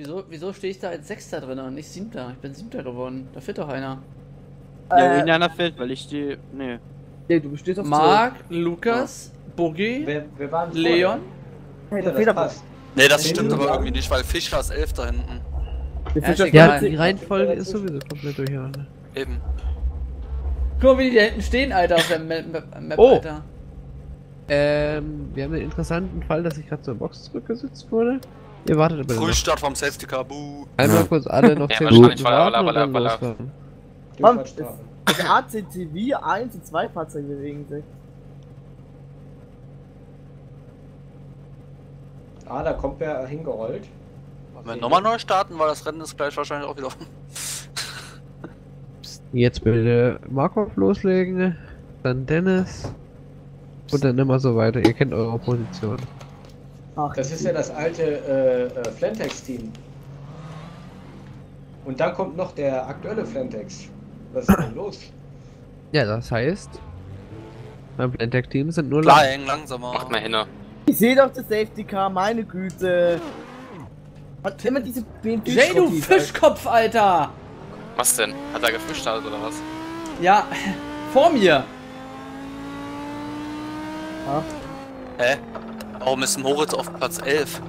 wieso, wieso stehe ich da als Sechster drin und nicht Siebter? Ich bin Siebter geworden. Da fehlt doch einer. Ja, Äh, irgendeiner fehlt, weil ich die. Nee. nee, du bestehst auf Marc, Lukas, Boogie, Wer, wer Leon. Hey, Ja, da das fehlt aber. passt. Nee, das stimmt aber irgendwie nicht, weil Fischer ist elf da hinten. Ja, ja. Ja, die Reihenfolge ist sowieso komplett durcheinander. Eben. Guck mal, wie die da hinten stehen, Alter, auf der Map, Map, Map Oh. Alter. Ähm, wir haben den interessanten Fall, dass ich gerade zur Box zurückgesetzt wurde. Ihr wartet aber noch. Frühstart vom Safety Car, buh. Einmal kurz alle noch Ja, 10 wahrscheinlich Minuten war er warten und dann losfahren. Mann. Das ACTV 1 und 2 Fahrzeuge bewegen sich. Ah, da kommt wer hingerollt. Wollen wir nochmal neu starten, weil das Rennen ist gleich wahrscheinlich auch wieder offen. Jetzt bitte Markov loslegen, dann Dennis und dann immer so weiter. Ihr kennt eure Position. Ach, Das ist ja das alte äh, äh, Flantex-Team. Und dann kommt noch der aktuelle Flantex. Was ist denn los? Ja, das heißt, beim Blendtech-Team sind nur Flying, langsamer. Macht mal hinne. Ich sehe doch das Safety Car, meine Güte. Hat immer diese BMW Jay, du Fischkopf, Alter! Was denn? Hat er gefrühstückt oder was? Ja, vor mir! Hä? Warum ist Moritz auf Platz 11?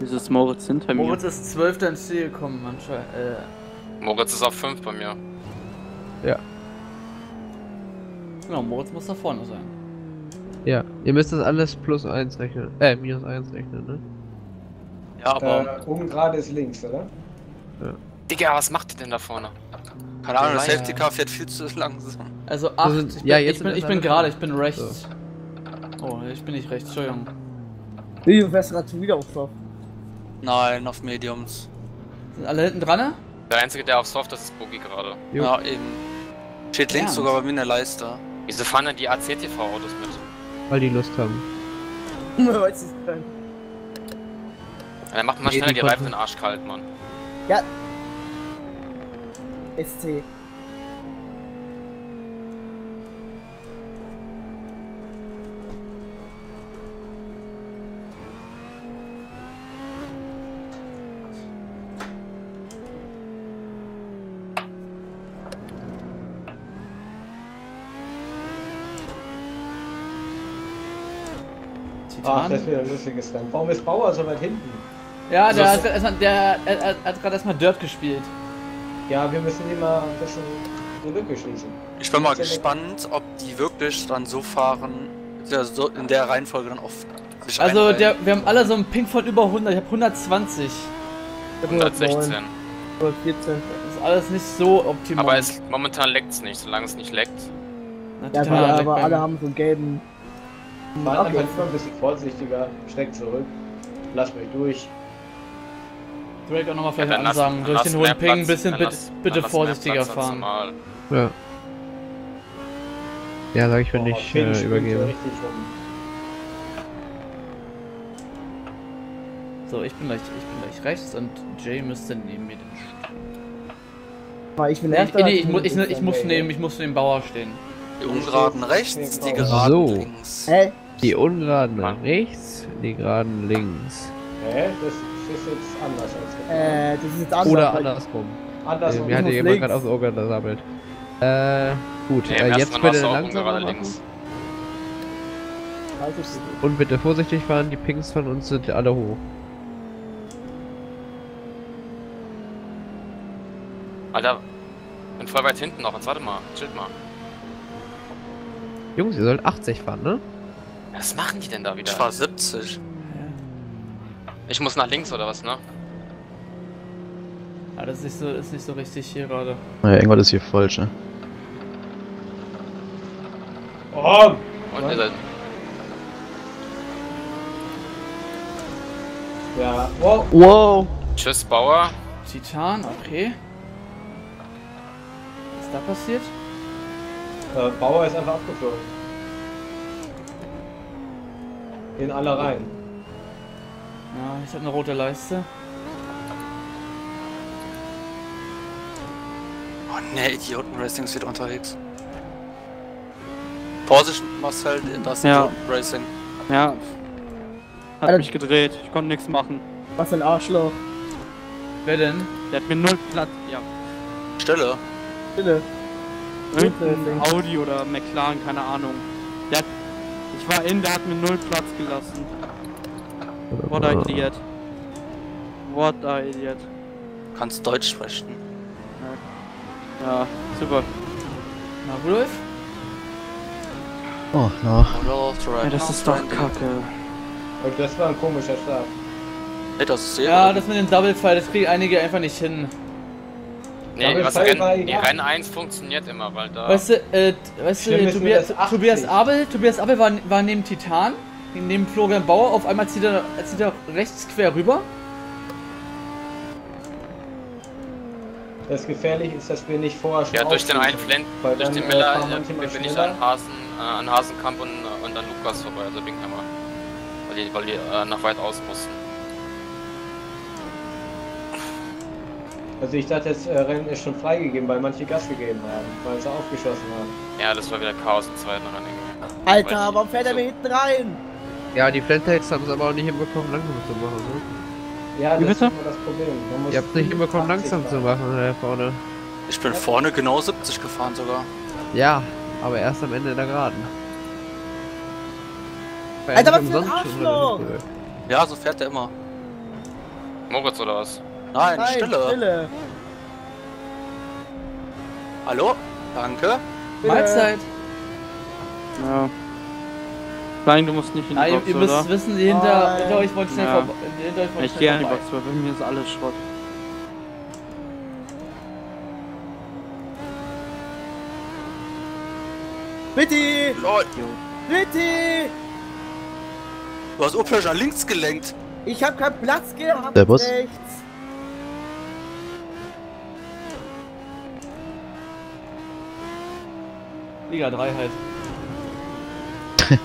Dieses Moritz hinter mir. Moritz ist Zwölfter ins Ziel gekommen, anscheinend. Äh, Moritz ist auf 5 bei mir. genau, Moritz muss da vorne sein. Ja, ihr müsst das alles plus 1 rechnen. Äh, minus 1 rechnen, ne? Ja, aber Äh, oben gerade ist links, oder? Digga, was macht ihr denn da vorne? keine Ahnung, das Ja. Safety Car fährt viel zu langsam. Also 8. sind- Ich bin, ja, jetzt ich bin, ich bin gerade, ich bin rechts. Oh, ich bin nicht rechts, Entschuldigung. Wie, du fährst gerade schon wieder auf Soft. Nein, auf Mediums. Sind alle hinten dran? ne? Der einzige, der auf Soft ist, ist Boogie gerade. Ja, eben. Steht links sogar bei mir in der Leiste. Wieso fahren denn die ACTV-Autos mit? Weil die Lust haben. Wer weiß es denn? Ja, dann macht mal Nee, schneller die die Reifen konnten- den Arsch kalt, Mann. SC. Ach, Titan? das ist wieder ein lustiges Rennen. Warum ist Bauer so weit hinten? ja, der Also- hat, erstmal- der, er, er hat gerade erstmal Dirt gespielt. Ja, wir müssen immer ein bisschen die Lücke schließen. Ich bin mal gespannt, ob die wirklich dann so fahren, so in der Reihenfolge dann oft Also, der, wir haben alle so einen Ping von über 100. Ich habe 120. 116. 114. Das ist alles nicht so optimal. Aber es, momentan leckt's nicht, solange es nicht leckt. Na, Ja, leckt aber alle haben so einen gelben. Fahren Okay. manchmal ein bisschen vorsichtiger, steckt zurück, lasst mich durch. Drake auch nochmal vielleicht lass- ansagen. Durch lass den hohen Ping, Platz- bisschen bitte, lass- bitte lass vorsichtiger fahren. Ja. Ja, sag ich, wenn Oh, ich äh, übergebe. so ich bin gleich, ich bin gleich rechts und Jay müsste neben mir den ich bin Nee, erster. nee, ich, du mu ich, ich muss neben, ich muss neben Bauer stehen. Die ungeraden rechts, die geraden So. links. Hä? Die ungeraden Mann. rechts, die geraden links. Hä? Das ist jetzt anders als geplant. Äh, das ist jetzt anders. Oder andersrum. Andersrum. Äh, Mir hatte jemand gerade aufs Ohr gesammelt. Äh, gut. Nee, äh, jetzt bitte langsamer ungerade machen. links. Und bitte vorsichtig fahren, die Pings von uns sind alle hoch. Alter, bin voll weit hinten noch. Jetzt warte mal, chillt mal. Jungs, ihr sollt 80 fahren, ne? Was machen die denn da wieder? Ich war 70. Ich muss nach links oder was, ne? Ah, das ist nicht so, ist nicht so richtig hier gerade. Naja, irgendwas ist hier falsch, ne? Oh, Und ihr seid. ja. Wow. Wow! Tschüss, Bauer. Titan, okay. Was ist da passiert? Äh, Bauer ist einfach abgeflogen. In alle rein. Ja, ich habe eine rote Leiste. Oh ne, Idioten Racing ist wieder unterwegs. Vorsicht, Marcel, das Ja. Idioten Racing. Ja, Hat Alter. mich gedreht. Ich konnte nichts machen. Was für ein Arschloch. Wer denn? Der hat mir null Platz. Ja. Stille. Bitte. Irgendein Audi oder McLaren, keine Ahnung. Der hat, ich war in, der hat mir null Platz gelassen. What a idiot. What a idiot. Kannst Deutsch sprechen. Ja, super. Na, Rudolf? Oh, na. Ja, das ist doch kacke. Und das war ein komischer Start. Hey, das ist sehr. Ja, das mit dem Double Fight, das kriegen einige einfach nicht hin. Nee, was Rennen, die egal. Rennen 1 funktioniert immer, weil da. Weißt du, äh, weißt du, Tobias, das 80. Tobias Abel, Tobias Abel war, war neben Titan, neben Florian Bauer, auf einmal zieht er, zieht er rechts quer rüber. Das gefährlich ist, dass wir nicht vorher schon ja, durch den einen. Flint, durch dann, den äh, Miller äh, bin ich an Hasen, äh, an Hasenkamp und, und an Lukas vorbei, also Binkheimer. Weil die, weil die äh, nach weit aus mussten. Also ich dachte, das äh, Rennen ist schon freigegeben, weil manche Gas gegeben haben, weil sie aufgeschossen haben. Ja, das war wieder Chaos im zweiten Rennen. Alter, warum fährt er mir hinten rein? Ja, die Flatheads haben es aber auch nicht hinbekommen, langsam zu machen, ne? Ja, Wie das bitte? ist immer das Problem. Man muss Ihr habt nicht hinbekommen, 80 langsam zu fahren. machen, da vorne. Ich bin vorne genau 70 gefahren sogar. Ja, aber erst am Ende der Geraden. Alter, was für ein Arschloch! Ja, so fährt er immer. Moritz oder was? Nein, Nein, Stille. Stille. Hallo? Danke. Stille. Mahlzeit. Ja. Nein, du musst nicht in die ihr, Box, ihr müsst oder? wissen, die hinter, Nein. hinter euch wollen schnell Ja. vorbei. Hinter euch wollen Ich schnell gehe an die. Box, weil bei mir ist alles Schrott. Bitte! Lol, Bitte! du hast Urplösch nach links gelenkt. Ich hab keinen Platz gehabt. Servus. Rechts. Liga 3 halt.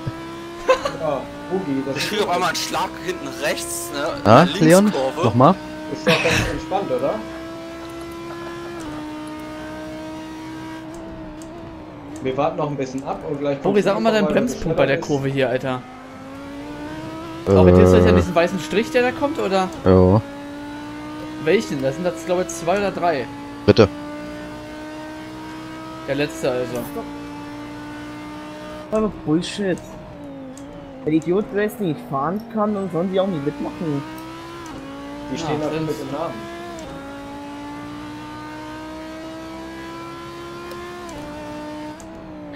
Ja, Boogie, das Ich ist, krieg auf einmal einen Schlag hinten rechts, ne? Ah, Leon? Nochmal? ist doch ganz entspannt, oder? Wir warten noch ein bisschen ab und gleich... Bori, sag mal deinen Bremspunkt bei der Kurve hier, Alter. Orientierst du dich an diesen weißen Strich, der da kommt, oder Ja, welchen? Das sind jetzt, glaube ich, zwei oder drei. bitte. Der letzte also. Aber Bullshit. Der Idiot weiß nicht fahren kann und sollen die auch nicht mitmachen. Die stehen Ja, da sind's. mit im Namen.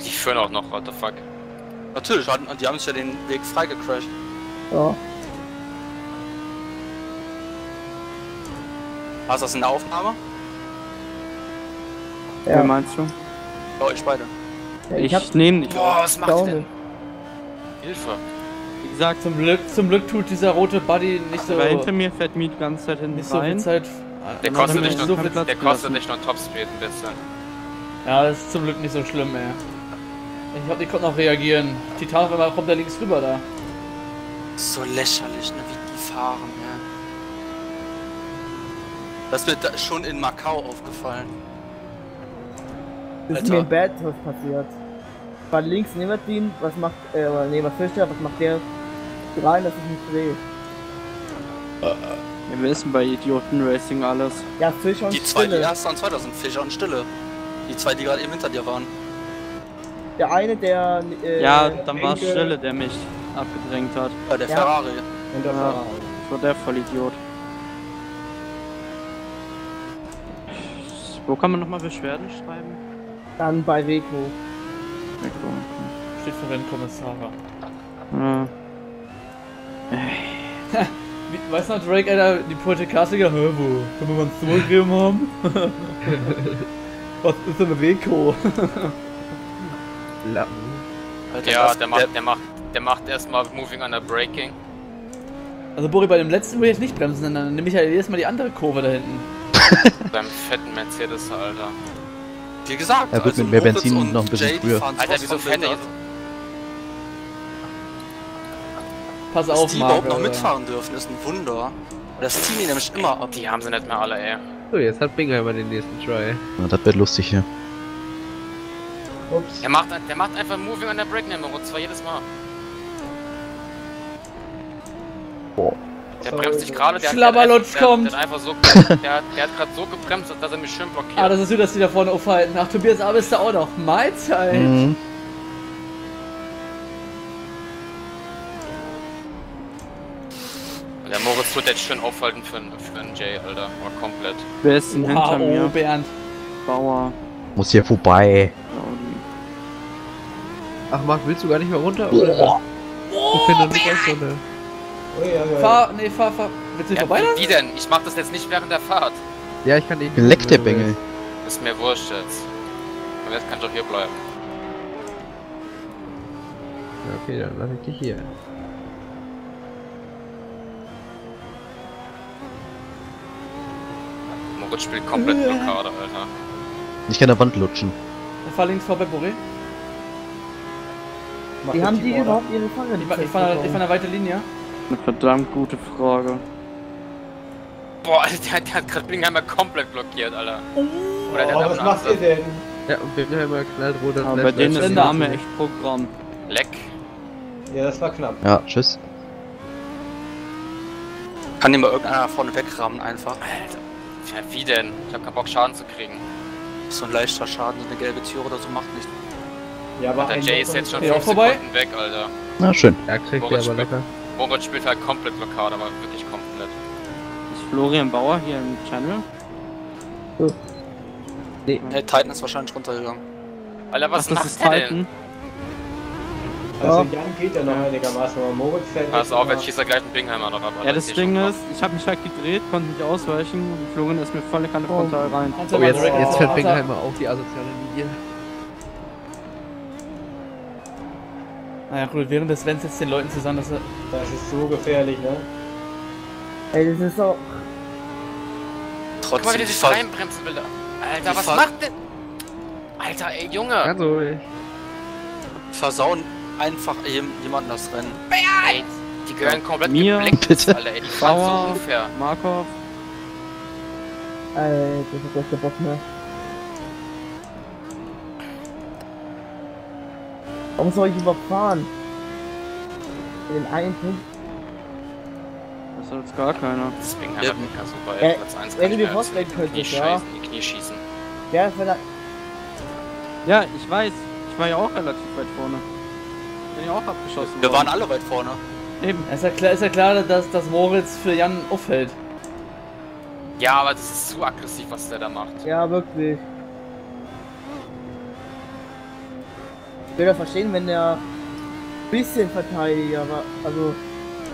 Die führen auch noch, what the fuck. Natürlich, hatten- die haben sich ja den Weg freigecrashed. Ja. Hast du das in der Aufnahme? Wer Ja. meinst du? Ja, ich beide. Ja Ich, ich hab nehme nicht. Boah, was macht ihr denn? nicht. Hilfe. Wie gesagt, Zum Glück, zum Glück tut dieser rote Buddy nicht so, weil hinter mir fährt mir die ganze Zeit hinten nicht so viel rein. Zeit. Der kostet nicht so nur, viel, Platz der kostet dich nur Topspeed ein bisschen. Ja, das ist zum Glück nicht so schlimm, ey. Ich hoffe, die konnten noch reagieren. Titan auf einmal kommt der links rüber da. So lächerlich, ne, wie die fahren, ja. Das wird da schon in Macau aufgefallen. Das ist Alter. mir in Bad passiert. War links neben Team, was macht, äh, oder neben Fischer, was macht der? Rein, dass ich mich drehe. Wir wissen bei Idioten Racing alles. Ja, Fischer und Die zwei, die Stille. erste und zweite sind Fischer und Stille. Die zwei, die gerade eben hinter dir waren. Der eine, der, äh, ja, dann war es Stille, der mich abgedrängt hat. Äh, der Ja. Ferrari. Und der Ja. Das war der Vollidiot. Wo kann man nochmal Beschwerden schreiben? Dann bei Rico. Echo. Steht für Rennkommissare. Ja. Wie, weißt du noch, Drake, Alter, die Politikasiger, hä, wo? Können wir uns zugegeben haben? Was ist denn ein Rico? Lappen. Alter, Ja, der macht, der macht, der macht erstmal Moving under Braking. Also, Bori, bei dem letzten will ich jetzt nicht bremsen, dann nehme ich ja jedes Mal die andere Kurve da hinten. Beim fetten Mercedes, Alter. Wie gesagt, Er wird mit mehr Moritz Benzin und noch ein bisschen Jay, die früher. Alter, wieso fährt er jetzt? Pass Dass auf, die Marc, überhaupt noch mitfahren dürfen, ist ein Wunder. Das ziehen die nämlich immer ab. Die haben sie nicht mehr alle, ey. So, jetzt hat Bingheimer den nächsten Try. Na, das wird lustig hier. Ups. Der macht, der macht einfach Moving under Braking, Nummer 2 jedes Mal. Der Sorry, bremst sich gerade, der, hat- Schlabberlutsch der, hat- kommt. Der, hat einfach so, der, hat- der hat gerade so gebremst, dass er mich schön blockiert. Ah, das ist gut, dass die da vorne aufhalten. Ach, Tobias Aber ist da auch noch. Mahlzeit. Mhm. der Moritz tut jetzt schön aufhalten für, einen- für einen Jay, Alter. Aber komplett. Wer ist denn hinter mir? Bernd. Bauer. Muss hier vorbei. Ach, Marc, willst du gar nicht mehr runter? Oder? Ich finde nicht aus so eine. Ui, ui, ui. Fahr, nee, fahr, fahr. Willst du nicht Ja, vorbei wie, wie denn? Ich mach das jetzt nicht während der Fahrt. Ja, ich kann dich. Leck der Bengel. Ist mir wurscht jetzt. Und jetzt kann ich doch hier bleiben. Ja, okay, dann lass ich dich hier. Moritz spielt komplett Blockade, Alter. Nicht an der Wand lutschen. Fahr links vorbei, Boré. Das haben die überhaupt ihre Fahrer? Ich, ich fahre ich fahr eine weite Linie. Eine verdammt gute Frage. Boah, Alter, der, der hat gerade Bingheimer komplett blockiert, Alter. Oder der Oh, hat was macht ihr denn? Ja, und Bingheimer knallt rot Aber bei denen ist der. Name echt Programm. Leck. Ja, das war knapp. Ja, tschüss. Kann den mal irgendeiner vorne wegrammen einfach. Alter. Ja, wie denn? Ich hab keinen Bock Schaden zu kriegen. So ein leichter Schaden, so eine gelbe Tür oder so macht nicht. Ja, aber Der Jay ist jetzt schon Ja, 5 vorbei. Sekunden weg, Alter. Na schön. Ja, kriegt der aber locker. Moritz spielt halt komplett Blockade, aber wirklich komplett. Ist Florian Bauer hier im Channel? Hey, Titan ist wahrscheinlich runtergegangen. Alter, was Ach, das macht ist? Titan. Also Jan geht ja noch einigermaßen, aber Moritz fällt Pass auf, jetzt schießt er gleich einen Bingheimer noch ab. Ja, das Ding ist, ich habe mich halt gedreht, konnte nicht ausweichen und Florian ist mir volle Kanne frontal rein. Oh, jetzt, jetzt Oh, Alter. Bingheimer auf die asoziale Linie. Naja, gut, während des Rennens jetzt den Leuten zu sagen, dass er. Das ist so gefährlich, ne? Ey, das ist doch. Guck mal, wie Trotzdem, der die sich Fahr reinbremsen will. da. Alter, Die was Fahr- macht denn? Alter, ey, Junge. Ganz ruhig. versauen einfach jem- jemanden das Rennen. Ey, die gehören komplett Mir- gebleckt, Bitte. Alter, ey. Die Bauer. so unfair. Markov, Alter, das echt keinen Bock mehr. Warum soll ich überfahren? In den einen Punkt. das hat jetzt gar keiner. Das ist Bingheimer Ja. ja. super, Äh, ey. Platz 1 wenn kann du die Knie könntest, ja. die Knie schießen. Der ist vielleicht. Ja, ich weiß. Ich war ja auch relativ weit vorne. Bin ja auch abgeschossen Wir worden. waren alle weit vorne. Eben. Ist ja klar, ist ja klar dass, dass Moritz für Jan auffällt. Ja, aber das ist zu aggressiv, was der da macht. Ja, wirklich. Ich würde das verstehen, wenn der ein bisschen Verteidiger war. Also,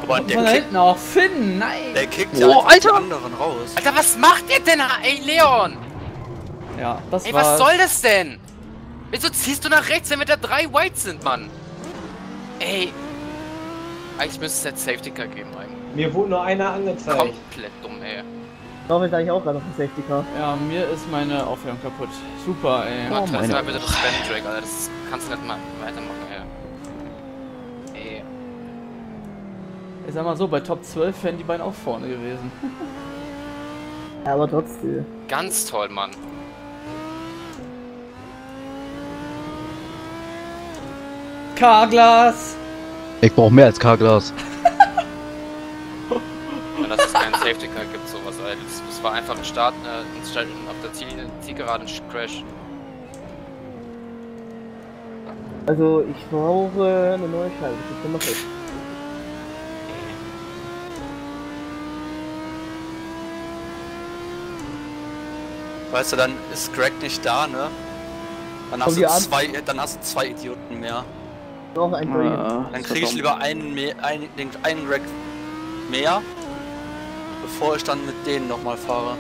Aber Von der kickt, hinten auch. Finn, nein! der kickt ja Oh, die anderen raus. Alter, was macht der denn? Ey, Leon! Ja, das Ey, war. was soll das denn? Wieso ziehst du nach rechts, wenn wir da drei Whites sind, Mann? Ey. Eigentlich müsste es jetzt Safety Car geben, eigentlich. Mir wurde nur einer angezeigt. Komplett dumm, ey. Glaube ich, eigentlich auch gerade auf dem Safety Car. Ja, mir ist meine Aufhörung kaputt. Super, ey. Oh, meine mal bitte das Spam Drake, Alter. Das kannst du nicht mal weitermachen, ey. Ey. Ich sag mal so, bei Top 12 wären die beiden auch vorne gewesen. Ja, aber trotzdem. Ganz toll, Mann. Carglass! Ich brauche mehr als K-Glas. Ja, dass es keinen Safety Car gibt, sowas, das war einfach ein Start, äh, ein Start auf der Ziellinie, Zielgeraden Crash. Also, ich brauche eine neue Scheibe. Das ist immer fest. Weißt du, dann ist Greg nicht da, ne? Dann Komm hast, du die an. zwei, dann hast du zwei Idioten mehr. Noch ein Brain. Ah, Dann ist kriege ich lieber einen, mehr, einen, einen Greg mehr, bevor ich dann mit denen nochmal fahre.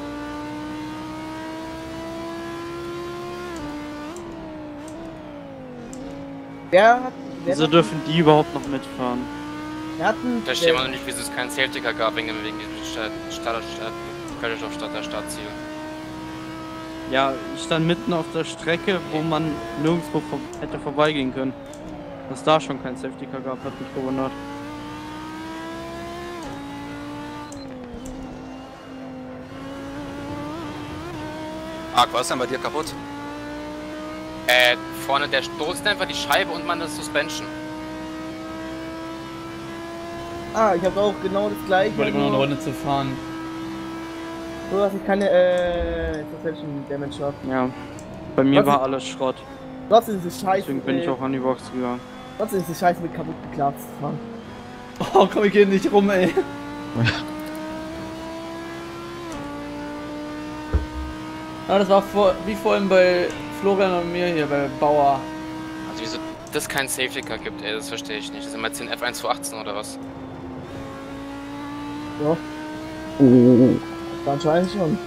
Wer hat. Wer Wieso dürfen die überhaupt noch mitfahren? wer hat einen, Ich verstehe immer noch nicht, wieso es keinen Safety Car gab, wegen, auf Start der Startziel. Ja, ich stand mitten auf der Strecke, wo man nirgendwo vor hätte vorbeigehen können. Dass da schon kein Safety Car gab, hat mich gewundert. Ark, was ist denn bei dir kaputt? Äh, vorne der Stoßdämpfer, die Scheibe und meine Suspension. Ah, ich habe auch genau das gleiche. Ich wollte immer noch eine Runde zu fahren. So, dass ich keine, äh, Suspension Damage habe. Ja. Bei mir Was war ist- alles Schrott. Trotzdem ist es scheiße. Deswegen bin ich äh, auch an die Box gegangen. Trotzdem ist es scheiße mit zu fahren. Oh, komm ich hier nicht rum, ey. Ja, das war vor, wie vorhin bei Florian und mir hier, bei Bauer. Also wieso das kein Safety Car gibt, ey, das verstehe ich nicht. Das sind jetzt in F1 218 oder was? Ja, Oh. anscheinend schon.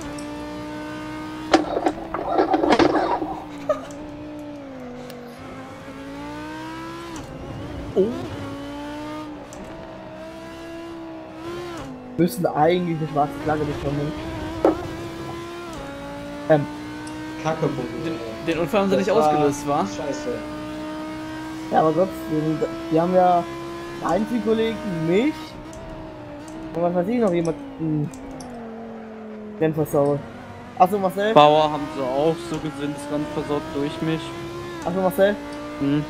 Oh. Müssen eigentlich eine schwarze Flagge bekommen. Kacke, Den, den Unfall haben sie nicht ausgelöst, wa? Scheiße. Ja, aber trotzdem, die haben ja einen Teamkollegen, mich und was weiß ich noch jemanden Rennen versaut. Achso Marcel, Bauer haben sie auch so gesehen, das Rennen versaut durch mich. achso Marcel, Hm.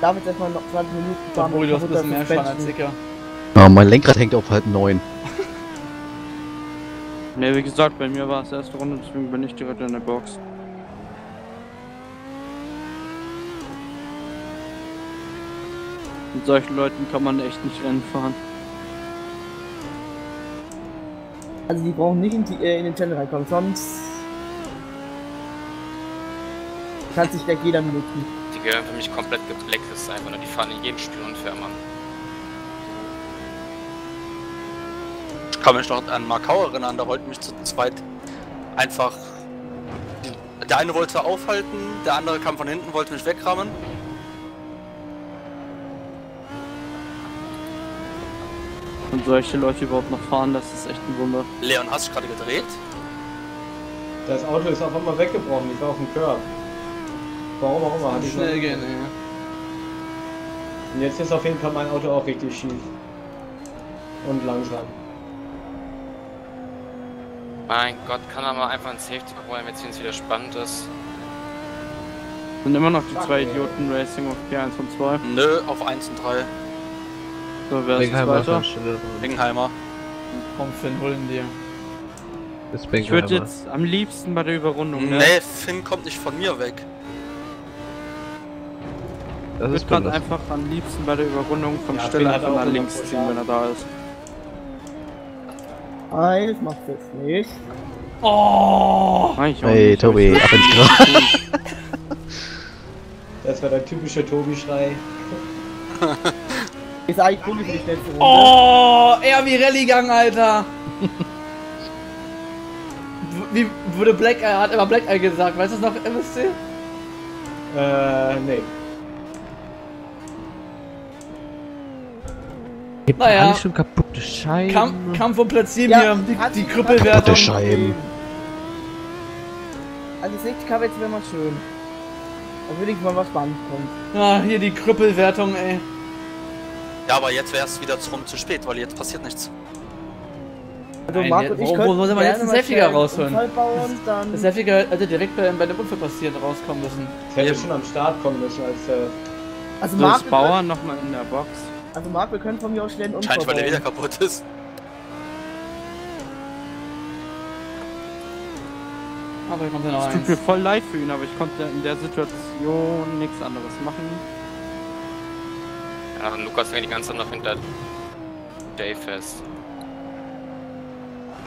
darf jetzt erstmal noch 20 Minuten fahren. Obwohl, du hast ein bisschen mehr Schaden als ich ja. Mein Lenkrad hängt auf halt 9. Ne, wie gesagt, bei mir war es erste Runde, deswegen bin ich direkt in der Box. Mit solchen Leuten kann man echt nicht Rennen fahren. Also die brauchen nicht in, die, äh, in den Channel reinkommen, sonst kann sich gleich jeder benutzen. Die gehören für mich komplett geblacklistet einfach nur. Die fahren in jedem Spiel unfair, Mann. Kann mich noch an Macau erinnern, da wollten mich zu zweit einfach. Die, der eine wollte aufhalten, der andere kam von hinten, wollte mich wegrammen. Und solche Leute überhaupt noch fahren, das ist echt ein Wunder. Leon, hast du gerade gedreht? Das Auto ist auf einmal weggebrochen, ich war auf dem Curb. Warum auch immer, hatte ich Schnell gehen, ey. Und jetzt ist auf jeden Fall mein Auto auch richtig schief. Und langsam. Mein Gott, kann er mal einfach ein Safety holen, wenn es wieder spannend ist. Sind immer noch die zwei. Idioten Racing auf P1 und 2. Nö, auf 1 und 3. So, wer ist jetzt weiter? Bingheimer. Komm, Finn, hol ihn dir. Das Ich würde jetzt am liebsten bei der Überrundung, ne? Nee, Finn kommt nicht von mir weg. Das Ich ist würde gerade einfach am liebsten bei der Überrundung von Ja, Stelle einfach nach links ziehen, wenn er da ist. Das macht jetzt nicht. Oh! Hey, nicht, Tobi, ich ab ins Grab. nicht. Das war der typische Tobi-Schrei. Ist eigentlich für die schnellste Runde. Oh! Eher wie Rallye-Gang, Alter! wie wurde Black Eye, hat immer Black Eye gesagt, weißt du das noch, MSC? Äh, nee. Gibt Naja. alles schon kaputte Scheiben. Kampf, Kampf um Platz 7 Ja, hier, die, die Krüppelwertung. Kaputte Scheiben. Also Safety Car jetzt wäre mal schön. Da würde ich mal was kommt. Ja, hier die Krüppelwertung, ey. Ja, aber jetzt wäre es wieder rum zu spät, weil jetzt passiert nichts. Also Nein, Marc jetzt- und ich könnten soll man jetzt einen einen rausholen? Bauen, dann Das hätte direkt bei, bei dem Unfall passiert rauskommen müssen. Das hätte schon am Start kommen müssen, als äh, also So Marc, ist wir Bauer nochmal in der Box. Also Marc, wir können von mir aus schnell einen Unfall Wahrscheinlich, weil der wieder kaputt ist. Aber ich ja noch Es tut mir voll leid für ihn, aber ich konnte in der Situation nichts anderes machen. Ja, und Lukas hängt die ganze Zeit noch hinter Dave fest.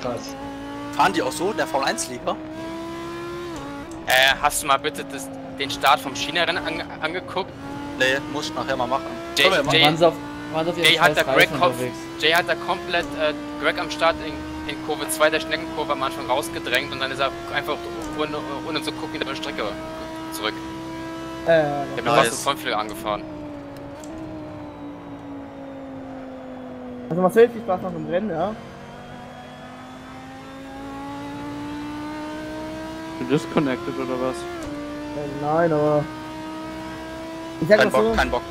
krass. Fahren die auch so in der V1-Liga? Äh, hast du mal bitte das, den Start vom China-Rennen ange angeguckt? Nee, muss ich nachher mal machen. Wir machen. Jay- hat da Greg? Jay hat da komplett äh, Greg am Start in, in Kurve 2 der Schneckenkurve am Anfang rausgedrängt und dann ist er einfach ohne, ohne zu gucken in der Strecke zurück. Äh, Der hat mir Nice. fast voll viel angefahren. also Marcel, viel Spaß noch im Rennen, ja? Disconnected oder was? Äh, nein, aber ich sag Kein mal so, Bock, kein Bock.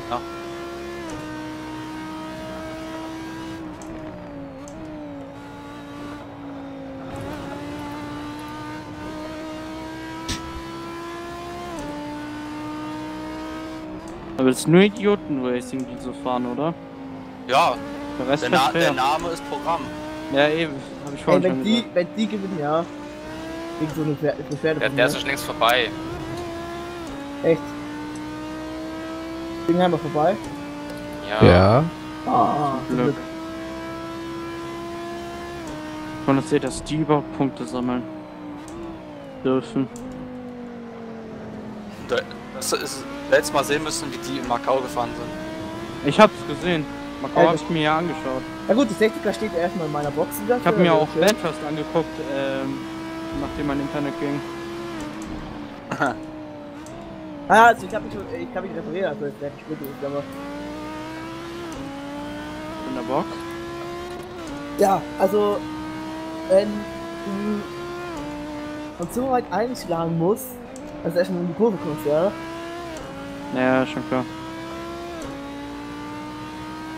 Aber es ist nur Idioten-Racing, die so fahren, oder? ja, Der Rest Der, Na der. Name ist Programm. Ja, eben. Hab ich Ey, vorhin wenn schon die, gesagt. wenn die gewinnen, ja. Gegen so eine Pferde, eine Pferde Der, der ist schon längst vorbei. Echt. Ding haben wir vorbei. Ja. Ja. Ah, Zum Glück. Und jetzt seht, dass die überhaupt Punkte sammeln dürfen. Das ist letztes Mal sehen müssen, wie die in Macau gefahren sind. Ich hab's gesehen. Macau Ja, hab das- ich mir ja angeschaut. Na gut, das 60er steht erstmal in meiner Box wieder. Ich habe mir auch Bandfest angeguckt, ähm, nachdem mein Internet ging. Ah, also ich hab mich ich kann mich referieren, also jetzt werde ich wirklich, aber. In der Box. Ja, also, wenn du von so weit einschlagen musst, also erstmal in die Kurve kommst, ja, Ja, schon klar.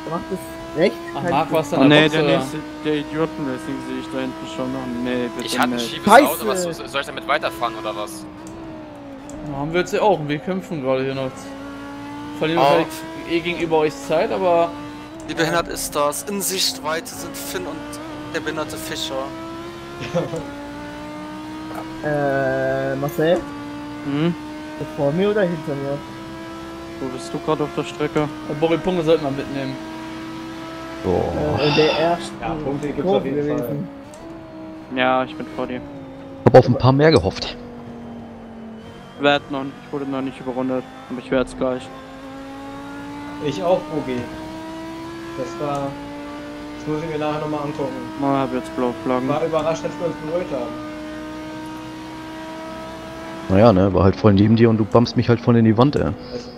macht es recht. Ach, Sinn. was Oh dann nee, der nächste, der Idioten-Racing sehe ich da hinten schon noch. Nee, bitte Ich hatte ein schiefes. Auto, was soll soll ich damit weiterfahren oder was? Ja, haben wir jetzt ja auch und wir kämpfen gerade hier noch. Verlieren Oh. wahrscheinlich eh gegenüber euch Zeit, aber Wie behindert ist das? In Sichtweite sind Finn und der behinderte Fischer. Äh, Marcel, Hm? vor mir oder hinter mir? Wo bist du gerade auf der Strecke? Bobby Punkte sollten wir mitnehmen. Boah. Äh, der ersten Ja, Punkte gibt's auf jeden gewesen. Ja, ich bin vor dir. Hab auf ein paar mehr gehofft. Werd noch, ich wurde noch nicht überrundet, aber ich werde es gleich. Ich auch, Bogi. Das war. Das muss ich mir nachher nochmal angucken. Oh, hab jetzt blaue Flaggen. War überrascht, dass wir uns berührt haben. Naja, ne, war halt voll neben dir und du bummst mich halt voll in die Wand, ey. Also,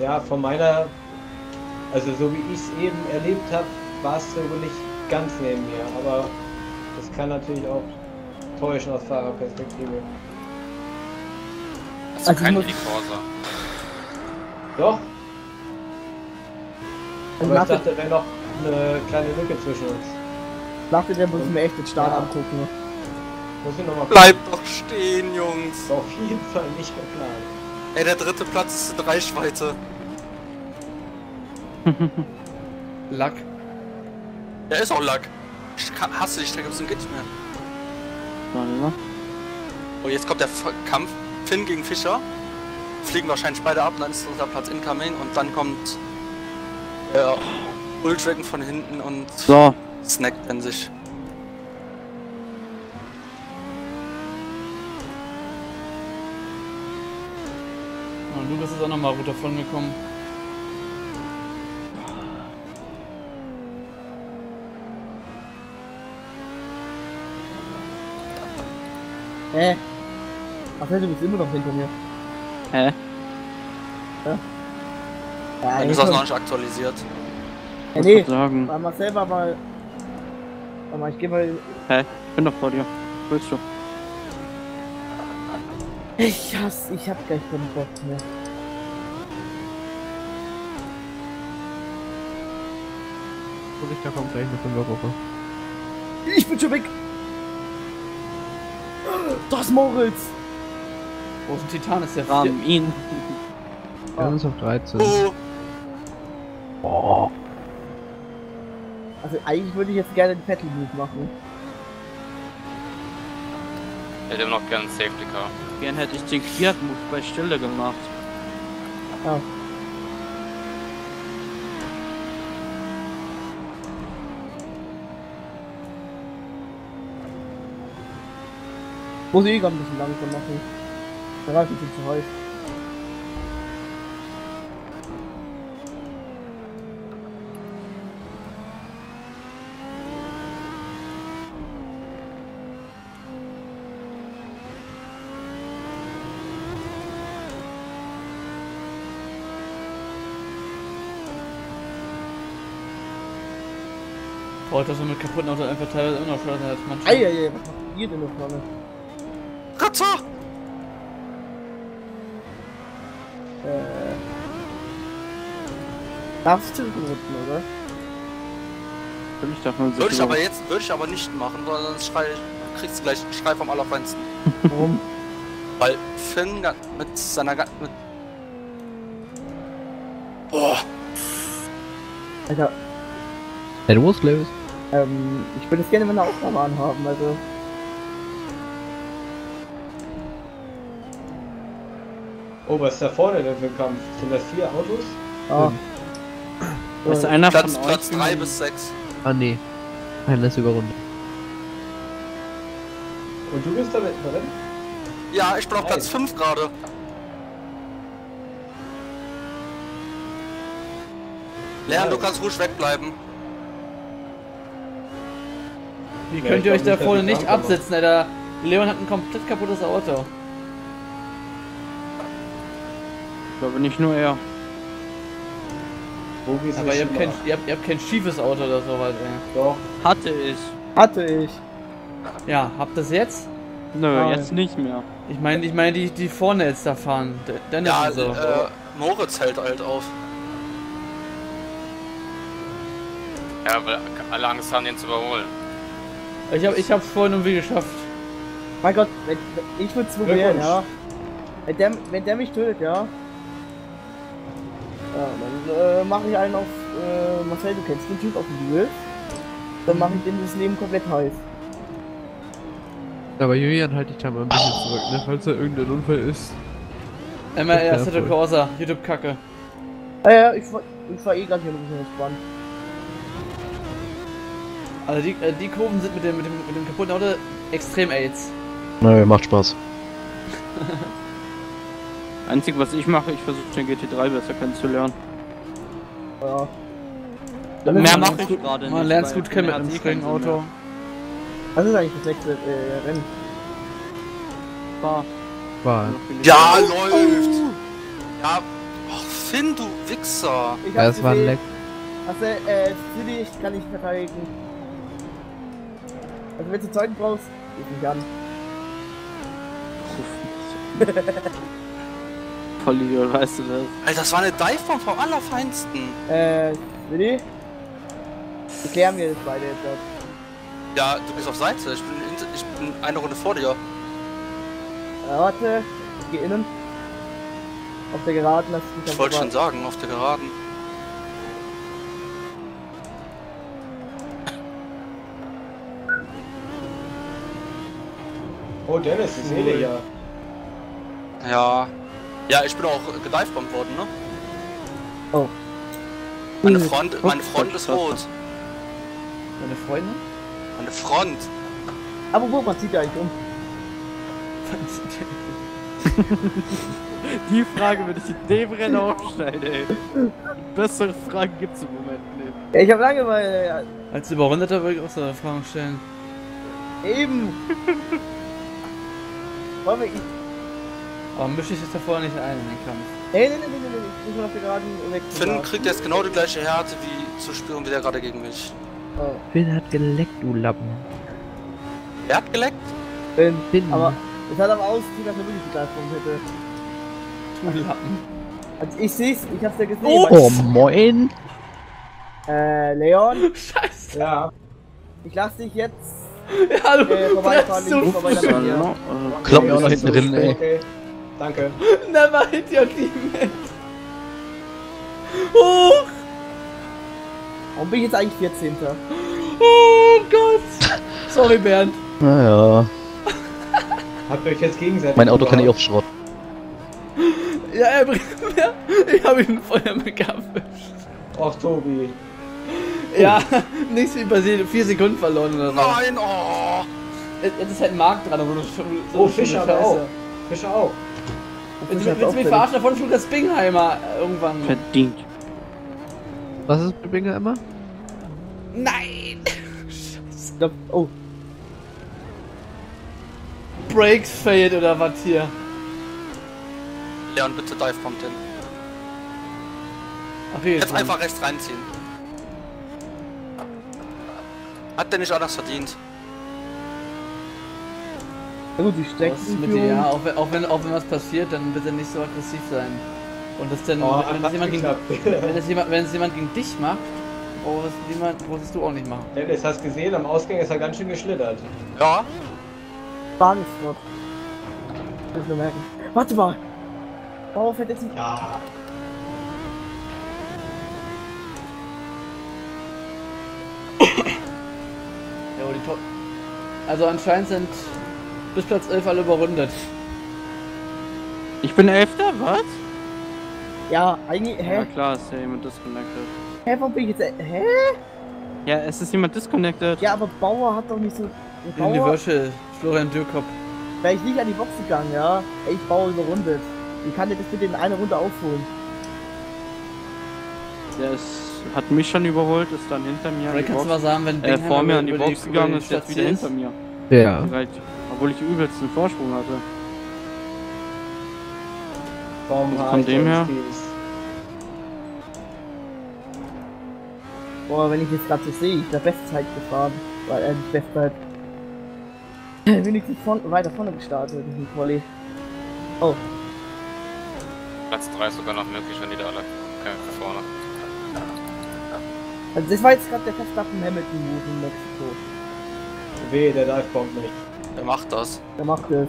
ja, von meiner. Also, so wie ich es eben erlebt habe, war es so nicht ganz neben mir. Aber das kann natürlich auch täuschen aus Fahrerperspektive. Hast du Also ich keinen Mini-Corsa? Doch, Also aber ich dachte, da wäre noch eine kleine Lücke zwischen uns. nach der muss ich mir echt den Start Ja. angucken. Muss ich nochmal Bleibt doch stehen, Jungs. Ist auf jeden Fall nicht geplant. Ey, der dritte Platz ist in Reichweite. Lack. Der ist auch Lack. Ich kann, hasse die Strecke, bis zum geht nicht mehr. Warte mal. Oh, jetzt kommt der F Kampf. Finn gegen Fischer. Fliegen wahrscheinlich beide ab, dann ist unser Platz incoming und dann kommt der Bulldragon von hinten und So, snackt an sich. Bist jetzt auch nochmal gut davon gekommen. Hä? Ach, du bist immer noch hinter mir. hä? Ja, Dann ist das noch nicht aktualisiert. Ja, nee, nee. sagen? Marcel war mal. Warte mal, ich geh mal. Ich bin doch vor dir. Willst du? Ich hasse, ich hab gleich keinen Bock mehr. So Richter kommt gleich eine Fünfergruppe. Ich bin schon weg! Das Moritz! Großen Titan ist der. Rahmen ihn. Wir sind auf 13. Oh, Boah. Also eigentlich würde ich jetzt gerne den Battle Move machen. Ich hätte immer noch gerne einen Safety Car. Gern hätte ich den Fiat Move bei Stille gemacht. Ja. Muss ich eh gerade ein bisschen langsam machen. Der Reifen sind zu heiß. Boah, das mit kaputten Auto einfach teilweise immer schneller als manche. Eieiei, was macht ihr denn noch vorne? Ratzer! Äh. Darfst du zurückrutschen, oder? Darf man sich Würde ich aber jetzt, würde ich aber nicht machen, sondern sonst schrei, kriegst du gleich einen Schrei vom Allerfeinsten. Warum? Weil Finn mit seiner mit Boah, Alter, Hey, du musst, Lewis. Ähm, ich würde es gerne mal eine Aufnahme anhaben, also. Oh, was ist da vorne denn für ein Kampf? Sind das vier Autos? Ja. Ist einer Platz, von Platz euch 3 bis 6. Ah, nee. Einer ist überrundet. Und du bist da drin? Ja, ich bin auf Platz 5 gerade. Leon, du kannst ruhig wegbleiben. Wie Ja, könnt ich ihr euch da vorne nicht absetzen, Alter? Leon hat ein komplett kaputtes Auto. Ich glaube nicht nur er. Wo geht's Aber ihr habt, kein, ihr, habt, ihr habt kein schiefes Auto oder sowas, ey. Doch. Hatte ich. Hatte ich. Ja, habt das jetzt? Nö, Nein. jetzt nicht mehr. Ich meine, ich meine, die, die vorne jetzt da fahren. De- Dennis Ja, so. äh, Moritz hält halt auf. Ja, weil alle Angst haben, den zu überholen. Ich, hab, ich hab's vorhin irgendwie geschafft. Mein Gott, wenn, wenn- ich würde es probieren, ja. Wenn der, wenn der mich tötet, ja. Ja, dann äh, mache ich einen auf, äh, Marcel, du kennst den Typ auf dem Duel. Dann mache ich dem das Leben komplett heiß. Aber Julian, halt dich da mal ein bisschen zurück, ne? Falls da irgendein Unfall ist. MR, Ja, Assetto voll. Corsa, YouTube-Kacke. Ah ja, ich war, ich war eh gerade hier ein bisschen entspannt. Also die, äh, die Kurven sind mit dem, mit dem, mit dem kaputten Auto extrem AIDS. Nö, macht Spaß. Einzig was ich mache, ich versuche den GT3 besser kennenzulernen. Ja. Man Mehr mache ich gerade Man lernt gut kennen mit einem eh Sinn Auto. Was ist eigentlich das nächste äh, Rennen? War. War. Ja, läuft! Ja, ach, Finn, du Wichser! Ich Ja, es war ein. Leck. Also, äh, City, ich kann nicht verteidigen. Also, wenn du Zeugen brauchst, ruf mich an. Vollidiot, weißt du das? Alter, das war eine Divebomb vom Allerfeinsten. Äh, City? Wir klären wir das beide jetzt ab. Ja, du bist auf Seite. Ich bin, in, ich bin eine Runde vor dir. Äh, warte, ich geh innen. Auf der Geraden, lass mich Ich wollte schon sagen, auf der Geraden. Oh, Dennis, ich sehe dich ja. Ja. Ja, ich bin auch gedivebombt worden, ne? Oh. Meine Hm. Front, meine Front ist rot. Meine Freundin? Meine Front. Aber wo, was zieht ihr eigentlich um? Die Frage würde ich in dem Rennen auch stellen, ey. Bessere Fragen gibt's im Moment nicht. Ja, ich hab Langeweile, ja. Als Überrundeter würde ich auch so eine Frage stellen. Eben. Wollen wir, ich, Aber mische ich jetzt davor nicht ein in den Kampf. nee, nee, nee, nee, nee, ich muss mal auf der Geraden weg. Finn kriegt jetzt genau die gleiche Härte wie zu spüren wie der gerade gegen mich. Oh. Finn hat geleckt, du Lappen. Er hat geleckt? Finn. Finn. Aber es hat aber ausgesehen, dass er wirklich die Gleisform hätte. Du Lappen. Also ich seh's, ich hab's ja gesehen. Oh! Oh, moin! Äh, Leon, Scheiße. Ja. ich lass dich jetzt Ja, du äh, vorbeifahren, du vorbei. Hallo? Klapp mir auch Okay, noch das hinten ist so drin, ey. Okay, danke. Never hit your teammate. Hoch! Warum bin ich jetzt eigentlich 14. Oh Gott! Sorry, Bernd. Naja, Habt ihr euch jetzt gegenseitig mein Auto kann eh überhaupt- auf Schrott. Ja, er bringt mir. Ich habe ihn vorher mit erwischt. Och, Tobi. Ja, nichts wie passiert. Vier Sekunden verloren oder so. Nein, oh! Jetzt ist halt Mark dran, aber du schon. so Oh, Fischer auch. Fischer auch. Jetzt willst du mich verarschen, davon schlug das Bingheimer irgendwann. Verdient. Was ist mit Binger immer? Nein! Oh, Brakes failed oder was hier? Leon, bitte Divebomb den. Ach, hier Jetzt ist einfach rechts reinziehen. Hat der nicht anders verdient? Na gut, die dir? Ja, auch wenn, auch, wenn, auch wenn was passiert, dann wird er nicht so aggressiv sein. Und das denn, Oh, wenn, es jemand gegen, wenn, es jemand, wenn es jemand gegen dich macht, brauchst, niemand, brauchst du auch nicht machen. Dennis, hast gesehen, am Ausgang ist er ganz schön geschlittert. Ja, Bahnfahrt. Muss ich nur merken. Warte mal. Warum fährt jetzt nicht? Ja. to- Also anscheinend sind bis Platz 11 alle überrundet. Ich bin Elfter, was? Ja, eigentlich, Ja hä? klar, ist ja jemand disconnected. Hä, warum bin ich jetzt, äh, hä? Ja, es ist jemand disconnected. Ja, aber Bauer hat doch nicht so, Bauer, Universal, Florian Dürkop. wäre ich nicht an die Box gegangen, ja? Ey, ich Bauer überrundet. Wie kann der das bitte in einer Runde aufholen? Der ist, hat mich schon überholt, ist dann hinter mir die kannst du Box. mal sagen, wenn Äh, Bingham vor mir an die Box gegangen ist, jetzt wieder hinter mir. Ja. Direkt, obwohl ich übelsten Vorsprung hatte. Warum Von dem her? Boah, wenn ich jetzt gerade so sehe, ich wäre Bestzeit gefahren. Weil, äh, nicht Bestzeit. Wenigstens von, weiter vorne gestartet in dem Quali. Oh, Platz 3 ist sogar noch möglich, wenn die da alle kämpfen vorne. also das war jetzt gerade der Verstappen Hamilton Move in Mexiko. Weh, der Divebomb nicht. Wer macht das? Der macht es.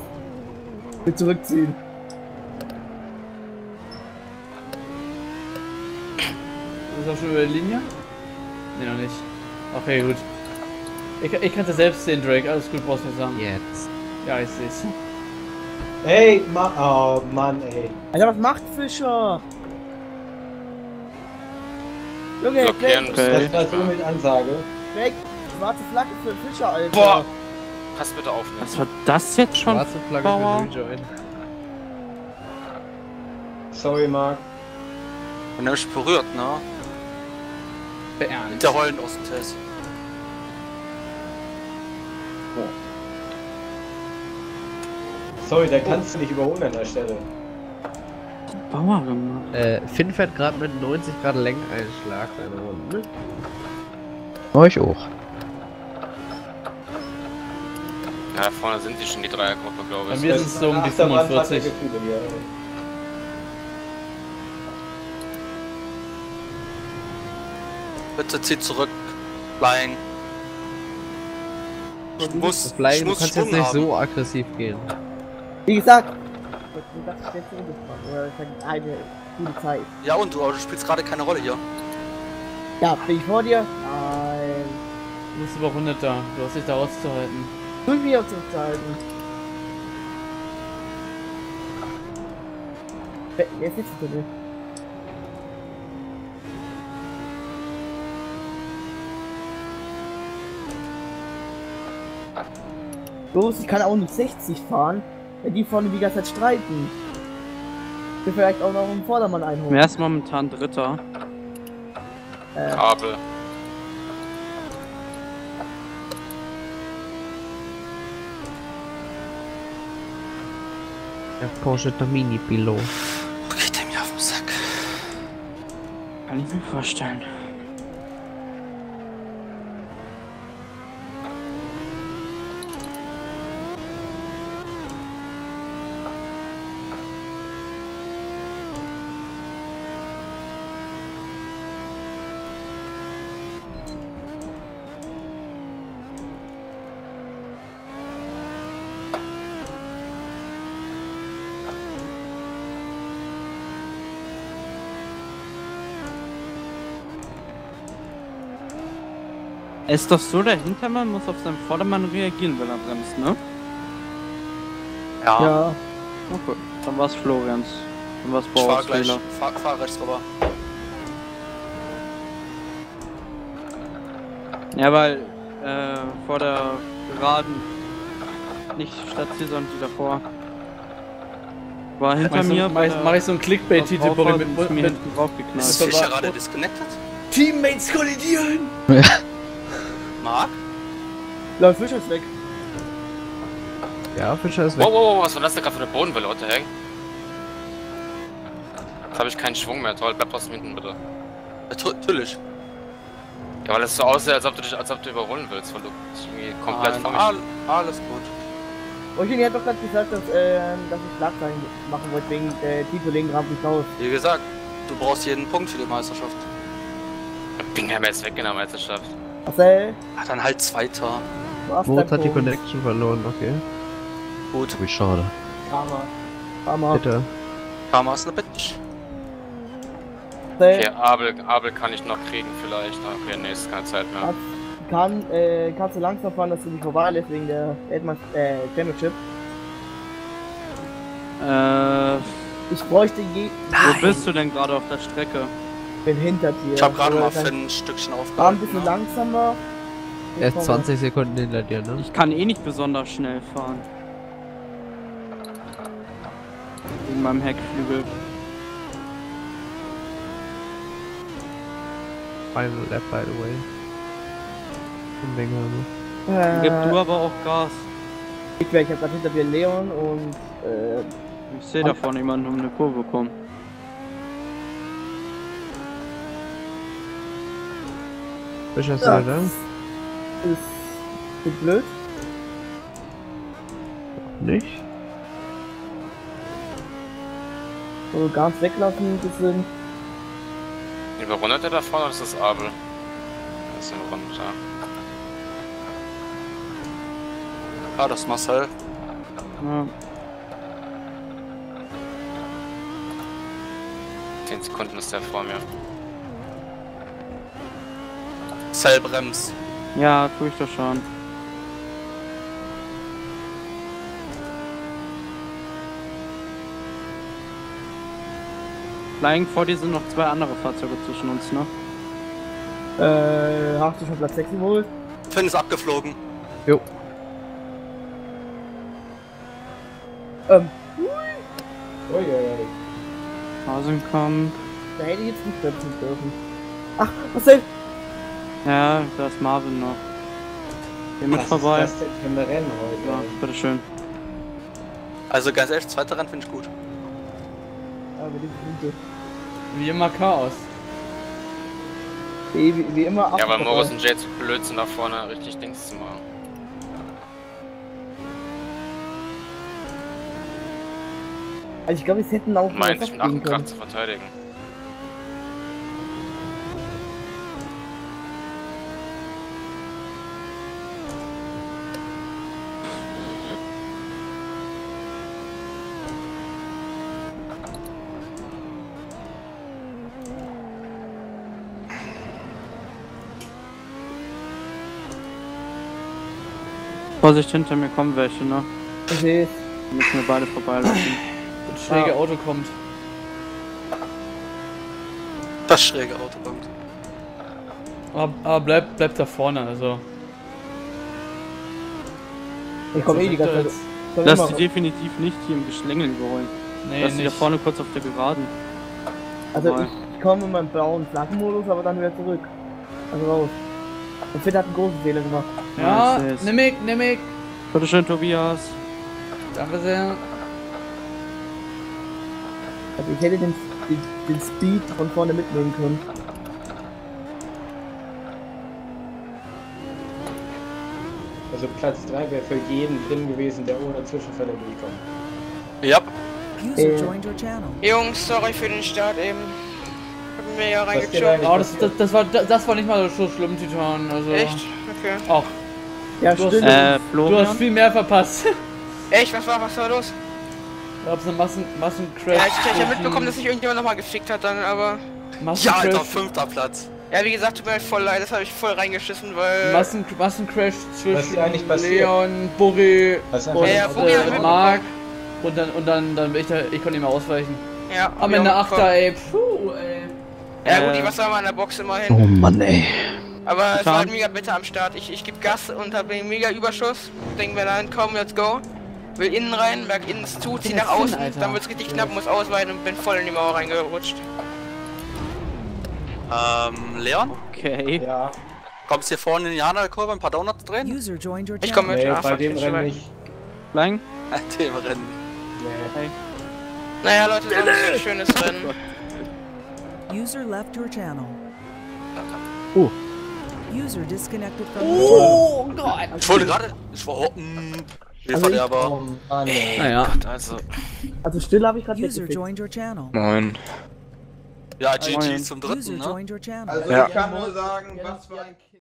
Will zurückziehen. Ist auch schon über die Linie? Ne, noch nicht. Okay, gut. Ich, ich kann es selbst sehen, Drake. Alles gut, brauchst du nicht sagen. Jetzt. Ja, ich seh's. Ey, Ma oh Mann, ey. Alter, was macht Fischer? Junge, Blockieren. Das war so mit Ansage. Drake, schwarze Flagge für Fischer, Alter. Boah! Pass bitte auf, ne? Was war das jetzt schon? Schwarze Flagge Bauer. für Rejoin. Sorry, Marc. Und er mich berührt, ne? Beernst. Der heulen aus dem Test. Sorry, der kannst du nicht überholen an der Stelle. Bauer gemacht. Äh, Finn fährt gerade mit 90 Grad Lenkeinschlag seine Runde. Euch auch. Ja, vorne sind die schon, die Dreiergruppe, glaube Bei ich. mir Das sind es so um die Achterbahnfahrt der 45. Gefühle hier. Bitte zieh zurück. Flying. Ich muss, Flying, ich du muss kannst Schwung jetzt nicht haben. so aggressiv gehen. Wie gesagt, eine gute Zeit. Ja und du, aber du spielst gerade keine Rolle hier. Ja, bin ich vor dir? Nein. Du bist überrundet da. Du hast dich da auszuhalten. Fünf wieder zurückzuhalten. Wer wer ist jetzt hinter mir? Los, ich kann auch nur 60 fahren, wenn die vorne die ganze Zeit streiten. Ich will vielleicht auch noch einen Vordermann einholen. Wer ist momentan Dritter? Äh, Kabel. Der Porsche der Mini-Pilot. Geht der mir auf den Sack. Kann ich Es ist doch so, der Hintermann muss auf seinen Vordermann reagieren, wenn er bremst, ne? Ja, ja. Okay. Dann war's Florians. Dann war's ich fahr gleich. Fahr, fahr rechts rüber. Ja, weil äh, vor der Geraden nicht statt hier, sondern die davor. War hinter Mach mir. so, mach, ich, mach ich so einen Clickbait-Titel Titel mit, mit, mit, mir mit hinten drauf geknallt. Ist Fischer gerade disconnected? Teammates kollidieren! Laut Fischer ist weg. Ja, Fischer ist weg. Wow, wow, wow, was war das denn gerade für eine Bodenwelle? What the heck? Jetzt habe ich keinen Schwung mehr. Toll, bleib trotzdem hinten, bitte. Tu- Natürlich. Ja, weil es so aussieht, als ob du dich, als ob du überholen willst, weil du irgendwie komplett Nein, vor mich... all, alles gut. Eugen hat doch gerade gesagt, dass, äh, dass ich Schlagzeilen machen wollte wegen äh, Tito legen Rampen nicht raus. Wie gesagt, du brauchst jeden Punkt für die Meisterschaft. Bin ja jetzt weg in der Meisterschaft. Marcel, Ah, dann halt Zweiter. Moritz hat die. Connection verloren, okay. Gut. Wie schade. Karma. Hammer. Bitte. Karma ist eine Bitch. Marcel, Okay, Abel, Abel kann ich noch kriegen vielleicht. Okay, nee, ist keine Zeit mehr. hast kann, äh, kannst du langsam fahren, dass du nicht vorbeilässt wegen der Weltmeister äh, Championship. Äh, Ich bräuchte je wo bist du denn gerade auf der Strecke? bin hinter dir. Ich habe gerade Oder mal für ein Stückchen Fahr ein aufgehalten. bisschen ne? langsamer. Er ist 20 Sekunden hinter dir, ne? Ich kann eh nicht besonders schnell fahren. Wegen meinem Heckflügel. Final lap, by the way. Und länger, ne? Gib Äh, du aber auch Gas. ich ich hab grad hinter dir Leon und äh, Ich sehe da vorne jemanden um eine Kurve kommen. Du jetzt Ja. da? Ist zu blöd. Nicht? So ganz weglassen bisschen. Überrundet er da vorne oder ist das Abel? Das ist überrundet, ja. Ah, das ist Marcel. Ja. 10 Sekunden ist der vor mir. Marcel Brems. Ja, tue ich doch schon. Flying vor dir sind noch zwei andere Fahrzeuge zwischen uns, ne? Äh, hast du schon Platz 6 geholt? Finn ist abgeflogen. Jo. Ähm, Uiuiui. Hasenkamp. da hätte ich jetzt nicht setzen dürfen. Ach, was denn? Ja, da ist Marvin noch. Geh mit Was vorbei. ist das denn für ein Rennen heute? Ja, bitteschön. Also ganz ehrlich, zweiter Rennen finde ich gut. Aber die Punkte. Wie immer Chaos. Wie, wie, wie immer Ja, aber Morris und Jay zu blöd sind da vorne richtig Dings zu machen. Also ich glaube, es hätten auch Meint sich mit abgeben 8 können. Kraft zu verteidigen. Vorsicht, hinter mir kommen welche, ne? Ich sehe es. Die müssen wir beide vorbeilaufen. Das schräge Ah. Auto kommt. Das schräge Auto kommt. Aber, aber bleib, bleib da vorne, also. Ich komme eh die ganze Zeit. Lass raus. definitiv nicht hier im Geschlängel überholen. Nee, Lass die da vorne kurz auf der Geraden. Also Mal. ich, komme in meinen blauen Flaggenmodus, aber dann wieder zurück. Also raus. Und Fit hat einen großen Fehler gemacht. Ja, seh's. nimm ich, nimm ich. Bitteschön, Tobias. Danke sehr. Also ich hätte den, den, den Speed von vorne mitnehmen können. Also Platz 3 wäre für jeden drin gewesen, der ohne Zwischenfälle durchkommt. Ja, Äh. Jungs, sorry für den Start eben. Hab mir ja eigentlich? Aber das, das, das, war, das war nicht mal so schlimm, Titan. Also. Echt? Okay. Auch. Ja, Du hast- stimmt. Äh, Du hast viel mehr verpasst. Echt? Was war, was war los? Da gab's eine Massen, Massencrash. Ja, ich, ich hab mitbekommen, dass sich irgendjemand nochmal gefickt hat dann, aber... ja, Massencrash, Alter, fünfter Platz. Ja, wie gesagt, tut mir halt voll leid, das habe ich voll reingeschissen, weil... Massen, Massencrash zwischen ist eigentlich passiert? Leon, Burri und Ja, äh. Mark. Und dann, und dann, dann bin ich da, ich konnte nicht mehr ausweichen. Ja, Am Ende ich auch Achter, ey. Puh, ey. Ja gut, Äh. die was war mal in der Box immerhin. Oh Mann, ey. Aber es war halt mega bitter am Start. Ich, ich gebe Gas und habe einen mega Überschuss. Denk mir dann, komm, let's go. Will innen rein, merk innen ist zu, zieh nach Finn, außen, Alter. dann wird's richtig knapp, muss ausweichen und bin voll in die Mauer reingerutscht. Ähm, Leon, Okay. Ja, kommst hier vorne in die Jana-Kurve ein paar Donuts drehen? User joined your Ich channel. komme mit. nee, Ah, bei dem Rennen schon nicht. Flying? Dem Rennen. Nee. Naja, Leute, sonst ein schönes Rennen. User left your channel. Oh. User disconnected from Oh Gott. Ich wollte gerade. Ich war. Oh, mh, Hilfe Also ich- aber. Oh Mann. ey. Naja. Also, Also still habe ich gerade User joined your channel. moin. Ja, GG Moin. zum User dritten, ne? joined your channel. Also Ja. ich kann nur sagen, was für ein